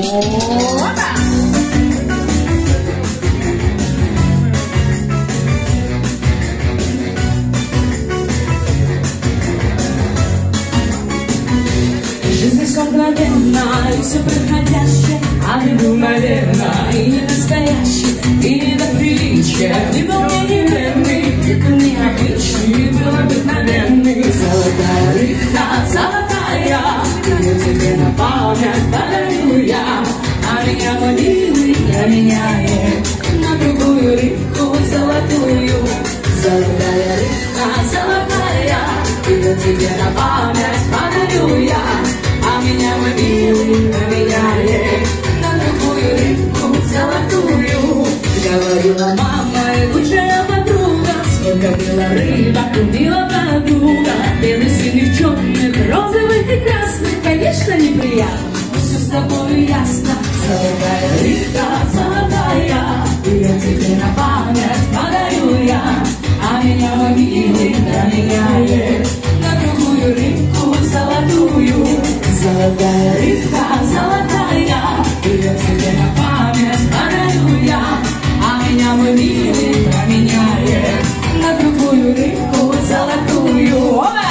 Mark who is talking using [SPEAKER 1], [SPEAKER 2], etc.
[SPEAKER 1] Опа! Жизнь все мгновенно, и все проходящее, а любовь, наверное, променяет на другую рыбку золотую. Золотая рыбка, золотая, ее тебе на память подарю я. А меня, мой милый, променяет на другую рыбку золотую. Говорила мама, лучшая подруга, сколько была рыба, убила подруга. Белый, синий, черный, розовый и красный, конечно, неприятно, но все с тобой ясно. Золотая меня видит роняет На другую рыбку золотую Золотая рыбка, золотая Ее тебе на память подарю я А меня мой милый променяет На другую рыбку золотую Оба!